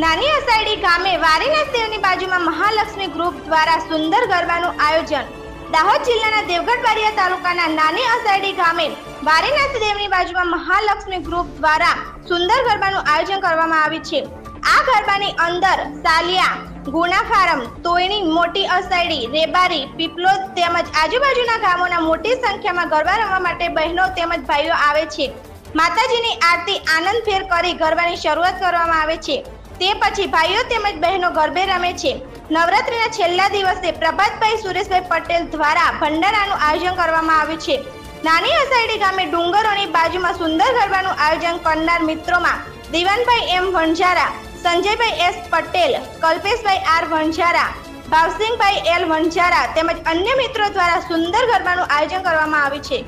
નાની અસાયડી ગામે વારીનાથ દેવની બાજુમાં મહાલક્ષ્મી ગ્રુપ દ્વારા સુંદર ગરબાનું આયોજન. દાહોદ જિલ્લાના દેવગઢ બારિયા તાલુકાના નાની અસાયડી ગામે વારીનાથ દેવની બાજુમાં મહાલક્ષ્મી ગ્રુપ દ્વારા સુંદર ગરબાનું આયોજન કરવામાં આવ્યું છે. આ ગરબાની અંદર સાલિયા ગુણાફારમ તોયણી મોટી અસાયડી રેબારી પીપલોદ તેમજ આજુબાજુના ગામોના મોટી સંખ્યામાં ગરબા રમવા માટે બહેનો તેમજ ભાઈઓ આવે છે. માતાજીની આરતી આનંદ ફેર કરી ગરબાની શરૂઆત કરવામાં આવે છે. તે પછી ભાઈઓ તેમજ બહેનો ગરબે રમે છે. નવરાત્રીના છેલ્લા દિવસે પ્રભાતભાઈ સુરેશભાઈ પટેલ દ્વારા ભંડારાનું આયોજન કરવામાં આવ્યું છે. નાની અસાયડી ગામે ડુંગરોની બાજુમાં સુંદર ગરબાનું આયોજન કરનાર મિત્રોમાં Diwanbhai M Vanzara, Sanjaybhai S Patel, Kalpeshbhai R Vanzara, Bhavsinhbhai L Vanzara તેમજ અન્ય મિત્રો દ્વારા સુંદર ગરબાનું આયોજન કરવામાં આવ્યું છે.